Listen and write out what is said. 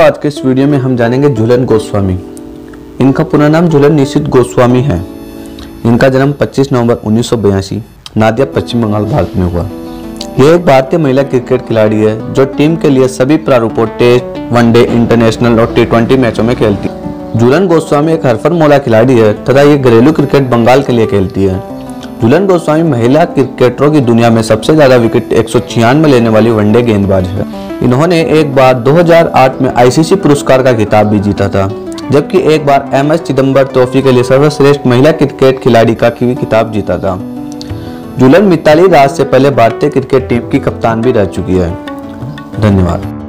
दोस्तों आज के इस वीडियो में हम जानेंगे झूलन गोस्वामी। इनका पूरा नाम झूलन निशित गोस्वामी है। इनका जन्म 25 नवंबर उन्नीस सौ बयासी, नादिया, पश्चिम बंगाल, भारत में हुआ। यह एक भारतीय महिला क्रिकेट खिलाड़ी है, जो टीम के लिए सभी प्रारूपों, टेस्ट, वनडे, इंटरनेशनल और टी मैचों में खेलती। है झूलन गोस्वामी एक हरफन मोला खिलाड़ी है, तथा ये घरेलू क्रिकेट बंगाल के लिए खेलती है। झूलन गोस्वामी महिला क्रिकेटरों की दुनिया में सबसे ज़्यादा विकेट एक लेने वाली वनडे गेंदबाज है। इन्होंने एक बार 2008 में आईसीसी पुरस्कार का खिताब भी जीता था, जबकि एक बार एम एस चिदम्बर ट्रॉफी के लिए सर्वश्रेष्ठ महिला क्रिकेट खिलाड़ी का भी खिताब जीता था। जुलन मिताली राज से पहले भारतीय क्रिकेट टीम की कप्तान भी रह चुकी है। धन्यवाद।